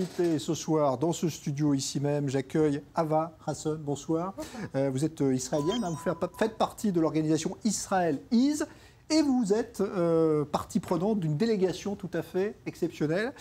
invité ce soir dans ce studio ici même. J'accueille Ava Hasson. Bonsoir. Euh, vous êtes euh, israélienne, hein, vous faites partie de l'organisation Israël Is. Et vous êtes euh, partie prenante d'une délégation tout à fait exceptionnelle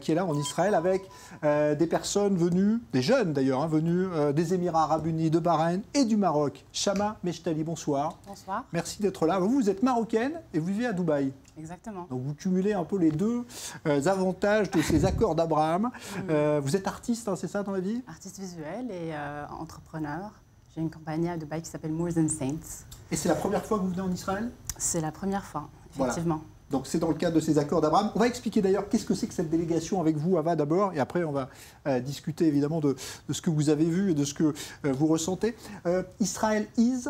qui est là en Israël avec des personnes venues, des jeunes d'ailleurs, hein, venus des Émirats arabes unis, de Bahreïn et du Maroc. Shama Meshtali, bonsoir. Bonsoir. Merci d'être là. Vous, vous êtes marocaine et vous vivez à Dubaï. Exactement. Donc vous cumulez un peu les deux euh, avantages de ces accords d'Abraham. Euh, vous êtes artiste, hein, c'est ça dans la vie? Artiste visuel et euh, entrepreneur. J'ai une compagnie à Dubaï qui s'appelle Moors and Saints. Et c'est la première fois que vous venez en Israël? C'est la première fois, effectivement. Donc c'est dans le cadre de ces accords d'Abraham. On va expliquer d'ailleurs qu'est-ce que c'est que cette délégation avec vous, Ava, d'abord, et après on va euh, discuter évidemment de, ce que vous avez vu et de ce que euh, vous ressentez. Euh, Israël Is,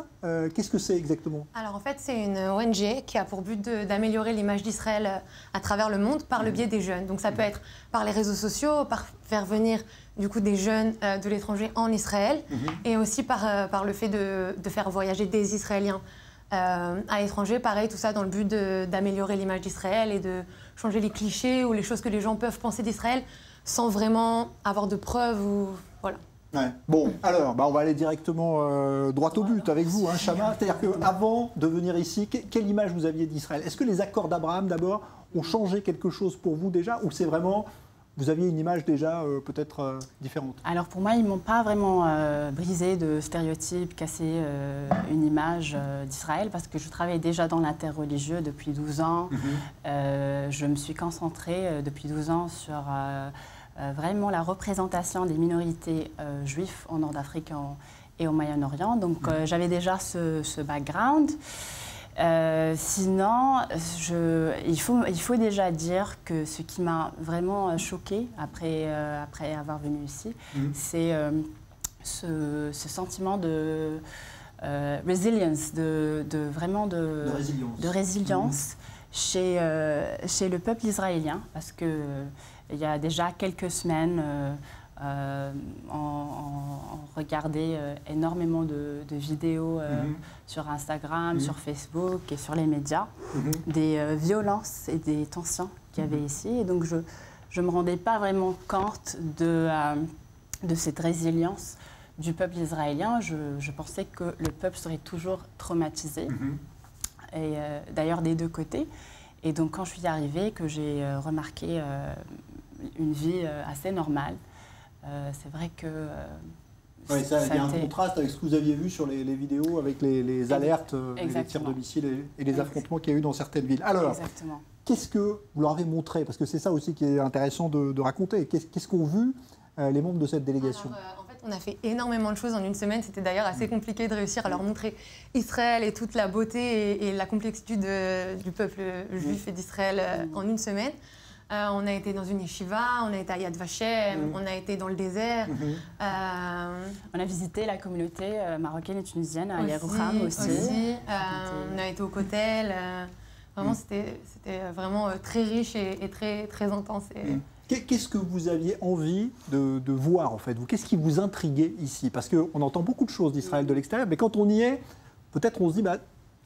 qu'est-ce que c'est exactement? Alors en fait c'est une ONG qui a pour but d'améliorer l'image d'Israël à travers le monde par le biais des jeunes. Donc ça peut être par les réseaux sociaux, par faire venir du coup des jeunes de l'étranger en Israël, mhm. et aussi par, par le fait de, de faire voyager des Israéliens. Euh, à l'étranger, pareil, tout ça dans le but d'améliorer l'image d'Israël et de changer les clichés ou les choses que les gens peuvent penser d'Israël sans vraiment avoir de preuves ou voilà. Bon, alors, bah, on va aller directement euh, droit au but avec vous, hein. C'est-à-dire qu'avant de venir ici, quelle image vous aviez d'Israël? Est-ce que les accords d'Abraham, d'abord, ont changé quelque chose pour vous déjà Ou c'est vraiment vous aviez une image déjà euh, peut-être euh, différente Alors pour moi, ils m'ont pas vraiment euh, brisé de stéréotypes, cassé une image d'Israël parce que je travaille déjà dans l'interreligieux depuis 12 ans. Mhm. je me suis concentrée depuis 12 ans sur vraiment la représentation des minorités juives en Nord-Afrique et au Moyen-Orient. Donc mhm. j'avais déjà ce, ce background. Euh, sinon, je, il, faut, il faut déjà dire que ce qui m'a vraiment choqué après, euh, après avoir venu ici, mhm. c'est euh, ce, ce, sentiment de resilience, de, de, vraiment de, de résilience, mhm. chez, chez le peuple israélien, parce qu'il il y a déjà quelques semaines, euh, on, regardait euh, énormément de, vidéos euh, mhm. sur Instagram, mhm. sur Facebook et sur les médias, mhm. des violences et des tensions qu'il y avait ici. Et donc je ne me rendais pas vraiment compte de, de cette résilience du peuple israélien. Je, je, pensais que le peuple serait toujours traumatisé, et d'ailleurs des deux côtés. Et donc quand je suis arrivée, que j'ai remarqué une vie assez normale, c'est vrai que. Euh, oui, ça, il y a un contraste avec ce que vous aviez vu sur les, vidéos, avec les, alertes, euh, les tirs de missiles et, les affrontements qu'il y a eu dans certaines villes. Alors, qu'est-ce que vous leur avez montré? Parce que c'est ça aussi qui est intéressant de, raconter. Qu'est-ce qu'ont vu les membres de cette délégation? En fait, on a fait énormément de choses en une semaine. C'était d'ailleurs assez compliqué de réussir à leur montrer Israël et toute la beauté et, la complexité du peuple juif et d'Israël en une semaine. Euh, on a été dans une yeshiva, on a été à Yad Vashem, mm. on a été dans le désert. Mm-hmm. Euh, on a visité la communauté euh, marocaine et tunisienne à Yerouham aussi. on a été au Kotel. vraiment, mm. c'était vraiment très riche et, très, très intense. Mm. Qu'est-ce que vous aviez envie de, voir en fait vous? Qu'est-ce qui vous intriguait ici? Parce qu'on entend beaucoup de choses d'Israël de l'extérieur, mais quand on y est, peut-être on se dit bah,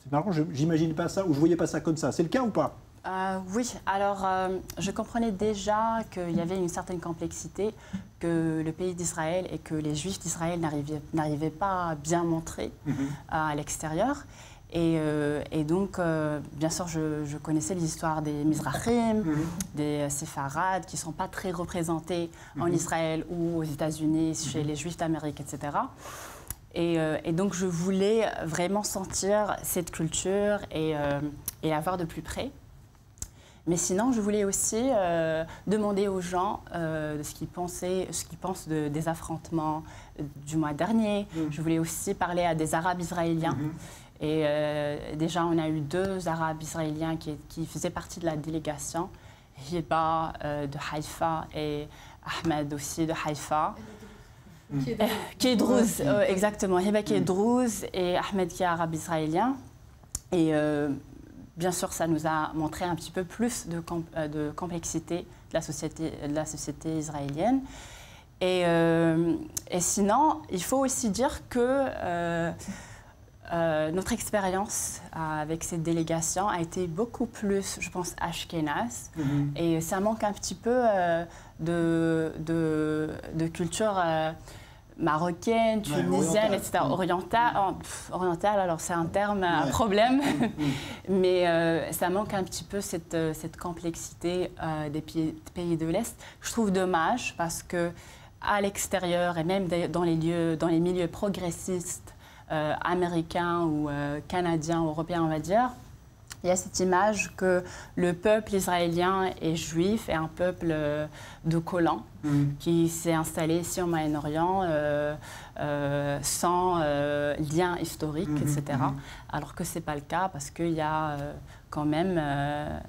c'est marrant, j'imagine pas ça ou je voyais pas ça comme ça. C'est le cas ou pas? Euh, oui, alors euh, je comprenais déjà qu'il y avait une certaine complexité, que le pays d'Israël et que les Juifs d'Israël n'arrivaient pas à bien montrer mhm. à l'extérieur. Et, euh, donc, bien sûr, je, connaissais l'histoire des Mizrahim, mhm. des Séfarades, qui ne sont pas très représentés en mhm. Israël ou aux États-Unis, chez les Juifs d'Amérique, etc. Et, et, donc, je voulais vraiment sentir cette culture et, et la voir de plus près. Mais sinon, je voulais aussi euh, demander aux gens euh, ce qu'ils pensaient, ce qu'ils pensent des affrontements du mois dernier. Mm. Je voulais aussi parler à des Arabes israéliens. Mm-hmm. Et euh, déjà, on a eu deux Arabes israéliens qui, qui faisaient partie de la délégation. Hiba de Haïfa et Ahmed aussi de Haïfa. Qui est Druze, exactement. Hiba qui est Druze et Ahmed qui est arabe israélien. Et bien sûr, ça nous a montré un petit peu plus de, euh, de complexité de la société, de la société israélienne. Et, euh, et, sinon, il faut aussi dire que euh, notre expérience avec cette délégation a été beaucoup plus, je pense, ashkénaze. Mhm. Et ça manque un petit peu de, de, de, culture marocaine, tunisienne, etc. Orientale, orientale alors c'est un terme, un problème, mm, mm. mais euh, ça manque un petit peu cette, euh, cette complexité euh, des pays, pays de l'Est. Je trouve dommage parce que à l'extérieur et même dans les, lieux, dans les milieux progressistes américains ou canadiens, européens, on va dire, il y a cette image que le peuple israélien est juif et un peuple euh, de collants mm. qui s'est installé ici au Moyen-Orient euh, euh, sans lien historique, mm-hmm, etc. Mm-hmm. Alors que ce n'est pas le cas parce qu'il y a quand même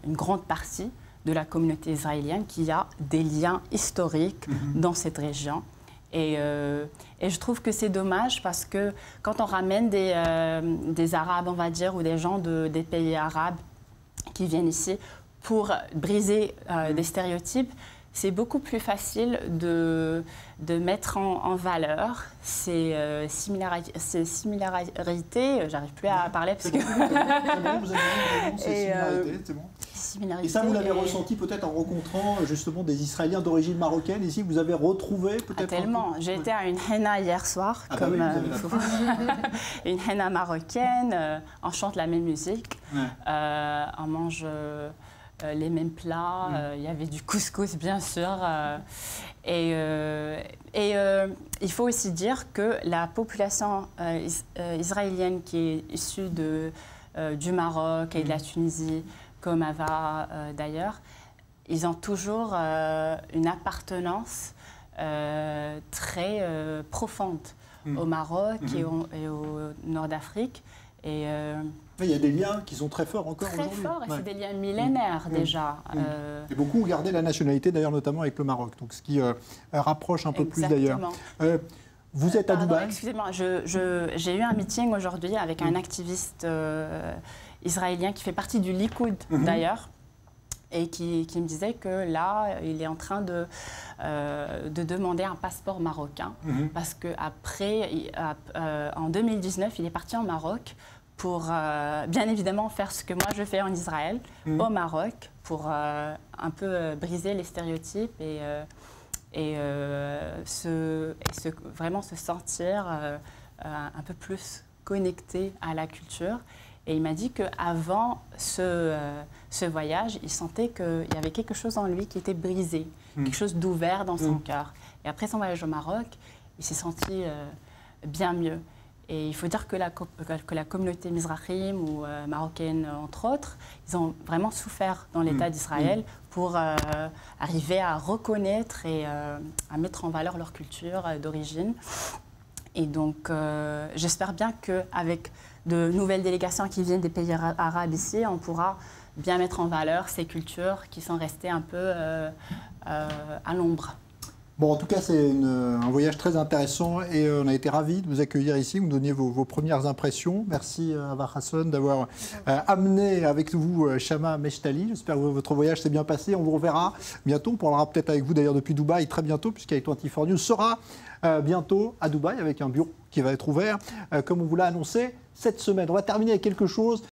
une grande partie de la communauté israélienne qui a des liens historiques mm-hmm. dans cette région. Euh, et, je trouve que c'est dommage parce que quand on ramène des, euh, des, Arabes, on va dire, ou des gens de, des pays arabes qui viennent ici pour briser euh, des stéréotypes, c'est beaucoup plus facile de, de mettre en, valeur ces, similarités, ces similarités. J'arrive plus à parler parce que. bon, vous avez c'est bon. Et ça, vous l'avez ressenti peut-être en rencontrant euh, justement des Israéliens d'origine marocaine ici, vous avez retrouvé peut-être ah, Tellement. J'ai été à une henna hier soir, ah bah comme euh, une henna marocaine. on chante la même musique, on mange euh, les mêmes plats. Mm. Euh, il y avait du couscous, bien sûr. Euh, et, et il faut aussi dire que la population israélienne qui est issue de, du Maroc et de la mm. Tunisie, comme Ava d'ailleurs, ils ont toujours une appartenance très profonde mm. au Maroc et, mm-hmm. et, au nord d'Afrique. Et il y a des liens qui sont très forts encore aujourd'hui. Très forts, et c'est des liens millénaires mmh. déjà. Mmh. Euh. Et beaucoup ont gardé la nationalité d'ailleurs, notamment avec le Maroc, donc ce qui euh, rapproche un peu plus d'ailleurs. Euh, vous êtes à Dubaï? Excusez-moi, j'ai eu un meeting aujourd'hui avec un mmh. activiste israélien qui fait partie du Likoud d'ailleurs et qui, qui, me disait que là, il est en train de, de demander un passeport marocain parce qu'après, en 2019, il est parti en Maroc pour euh, bien évidemment faire ce que moi je fais en Israël, mm. au Maroc, pour euh, un peu euh, briser les stéréotypes et, et, se, vraiment se sentir un peu plus connecté à la culture. Et il m'a dit qu'avant ce, ce voyage, il sentait qu'il y avait quelque chose en lui qui était brisé, mm. quelque chose d'ouvert dans son mm. cœur. Et après son voyage au Maroc, il s'est senti bien mieux. Et il faut dire que la, que la communauté mizrahim ou euh, marocaine, entre autres, ils ont vraiment souffert dans l'État mmh. d'Israël pour euh, arriver à reconnaître et euh, à mettre en valeur leur culture d'origine. Et donc, j'espère bien qu'avec de nouvelles délégations qui viennent des pays arabes ici, on pourra bien mettre en valeur ces cultures qui sont restées un peu à l'ombre. Bon, en tout cas, c'est un voyage très intéressant et euh, on a été ravis de vous accueillir ici, vous donniez vos, vos premières impressions. Merci à euh, Hassan d'avoir euh, amené avec vous Shama Meshtali. J'espère que votre voyage s'est bien passé. On vous reverra bientôt. On parlera peut-être avec vous d'ailleurs depuis Dubaï très bientôt, puisqu'I24 News sera bientôt à Dubaï avec un bureau qui va être ouvert, comme on vous l'a annoncé cette semaine. On va terminer avec quelque chose